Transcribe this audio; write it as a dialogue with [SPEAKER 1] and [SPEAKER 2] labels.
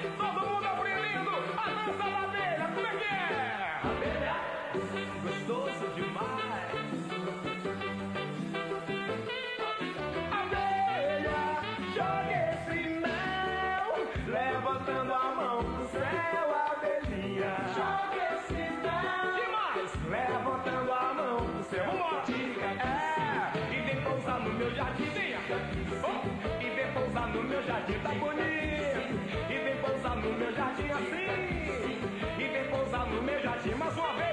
[SPEAKER 1] Todo mundo aprendendo a dança da abelha. Como é que é? Abelha, é assim, gostoso demais. Abelha, joga esse mel, levantando a mão pro céu, abelhinha. Joga esse mel, demais, levantando a mão pro céu. Vambora. É, e vem pousar no meu jardim, venha. Oh, e vem pousar no meu jardim, tá bonito. Mais uma vez.